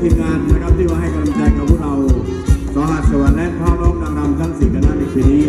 ทีมงานนะครับที่มาให้กำลังใจกับพวกเราสหัสสวรรค์และพ่อร้องนางรำทั้งสี่คณะในคืนนี้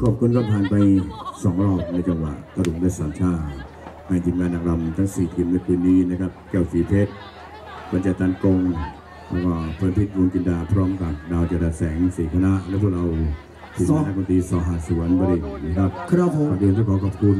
คนก็ผ่านไปสองรอบในจังหวะกระดุมและสามชาติให้ทีมงานนางรำทั้งสี่ทีมในคืนนี้นะครับ แก้วสีเพชรบรรจตันกงแล้วก็เพื่อนพิษวงจินดาพร้อมกับดาวจรัสแสงสีคณะ และพวกเราทีมงานนักดนตรีสหสวนบริณนะครับ ครับผมก่อนอื่นต้องขอขอบคุณ